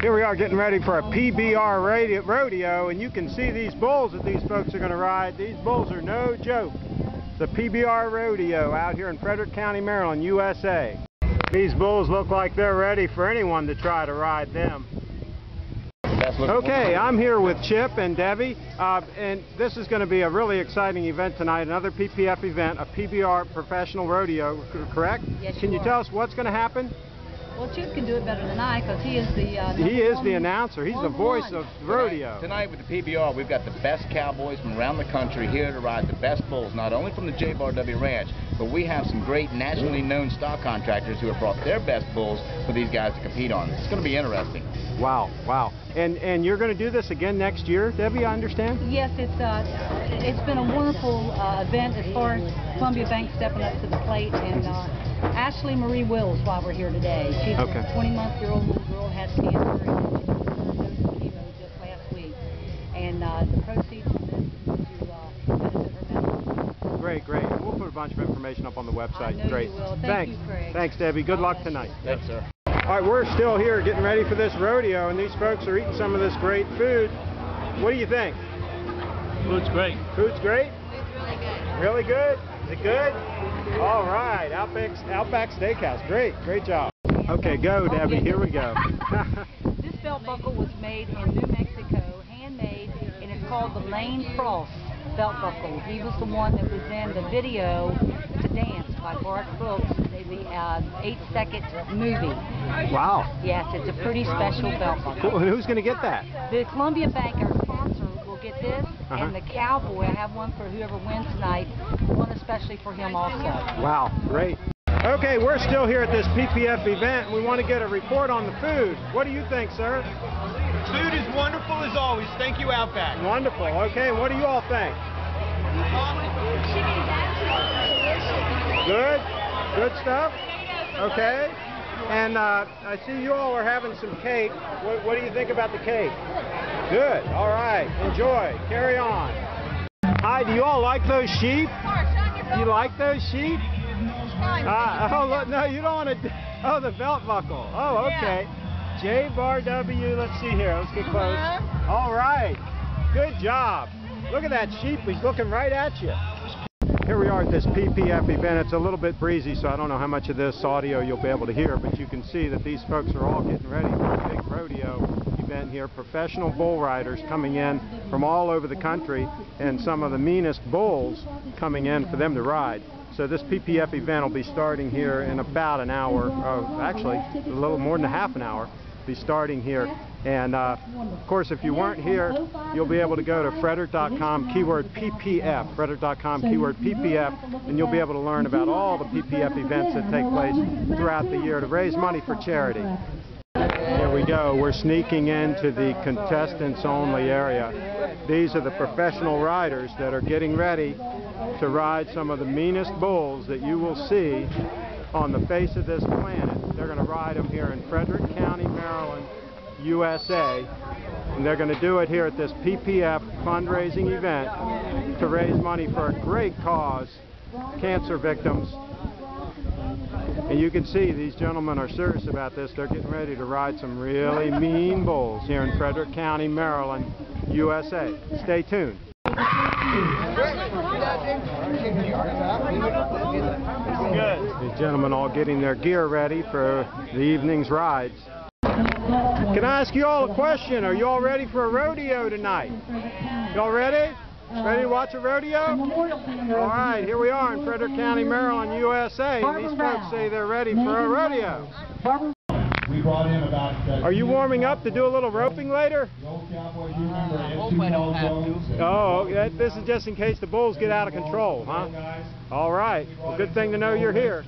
Here we are getting ready for a PBR radio, rodeo, and you can see these bulls that these folks are going to ride. These bulls are no joke. The PBR rodeo out here in Frederick County, Maryland, USA. These bulls look like they're ready for anyone to try to ride them. Okay, I'm here with Chip and Debbie, uh, and this is going to be a really exciting event tonight, another PPF event, a PBR professional rodeo, correct? Yes, Can you you are. tell us what's going to happen? Well, Chip can do it better than I because he is the. Uh, He is one- the announcer. He's the voice one. of rodeo. Tonight with the PBR, we've got the best cowboys from around the country here to ride the best bulls, not only from the J Bar W Ranch, but we have some great nationally known stock contractors who have brought their best bulls for these guys to compete on. It's going to be interesting. Wow, wow. And and you're going to do this again next year, Debbie, I understand? Yes, it's uh, it's been a wonderful uh, event as far as Columbia Bank stepping up to the plate and uh, Ashley Marie Wills while we're here today. She's Okay. a 20 month year old little girl had cancer and she was chemo just last week. And uh, the proceeds from this is to uh, benefit her medical. Great, great. We'll put a bunch of information up on the website. I know great. you will. Thank Thanks. you, Craig. Thanks, Debbie. Good God luck bless you. tonight. Yes, sir. All right, we're still here getting ready for this rodeo, and these folks are eating some of this great food. What do you think? Food's great. Food's great? Food's really good. Really good. Is it good? All right, Outback, Outback Steakhouse. Great, great job. Okay, go, Debbie. Here we go. This belt buckle was made in New Mexico, handmade, and it's called the Lane Frost belt buckle. He was the one that was in the video to dance by Garth Brooks, the, the uh, eight-second movie. wow. Yes, it's a pretty special belt Cool. buckle. And who's going to get that? The Columbia Bank, our sponsor, get this, Uh-huh. and the Cowboy, I have one for whoever wins tonight, one especially for him also. Wow, great. Okay, we're still here at this PPF event. and We want to get a report on the food. What do you think, sir? Food is wonderful as always. Thank you, Outback. Wonderful. Okay, what do you all think? Good? Good stuff? Okay. And uh, I see you all are having some cake. What, what do you think about the cake? Good. All right. Enjoy. Carry on. Hi, do you all like those sheep? You like those sheep? Uh, oh, look, no, you don't want to. Oh, the belt buckle. Oh, okay. J Bar W. Let's see here. Let's get close. All right. Good job. Look at that sheep. He's looking right at you. Here we are at this PPF event. It's a little bit breezy, so I don't know how much of this audio you'll be able to hear, but you can see that these folks are all getting ready for a big rodeo here. Professional bull riders coming in from all over the country, and some of the meanest bulls coming in for them to ride. So this PPF event will be starting here in about an hour, uh, actually a little more than a half an hour, be starting here. And uh, of course, if you weren't here, you'll be able to go to frederick.com, keyword PPF, frederick.com, keyword PPF, and you'll be able to learn about all the PPF events that take place throughout the year to raise money for charity. Here we go. We're sneaking into the contestants only area. These are the professional riders that are getting ready to ride some of the meanest bulls that you will see on the face of this planet. They're going to ride them here in Frederick County, Maryland, USA. And they're going to do it here at this PPF fundraising event to raise money for a great cause, cancer victims. And you can see these gentlemen are serious about this. They're getting ready to ride some really mean bulls here in Frederick County, Maryland, USA. Stay tuned. These gentlemen all getting their gear ready for the evening's rides. Can I ask you all a question? Are you all ready for a rodeo tonight? Y'all ready? Ready to watch a rodeo? All right, here we are in Frederick County, Maryland, USA. And these folks say they're ready for a rodeo. We brought in about. uh, Are you warming up to do a little roping later? The old cowboys, you remember, hope I don't have to. Oh, that- this is just in case the bulls get out of control, huh? All right. Well, good thing to know you're here.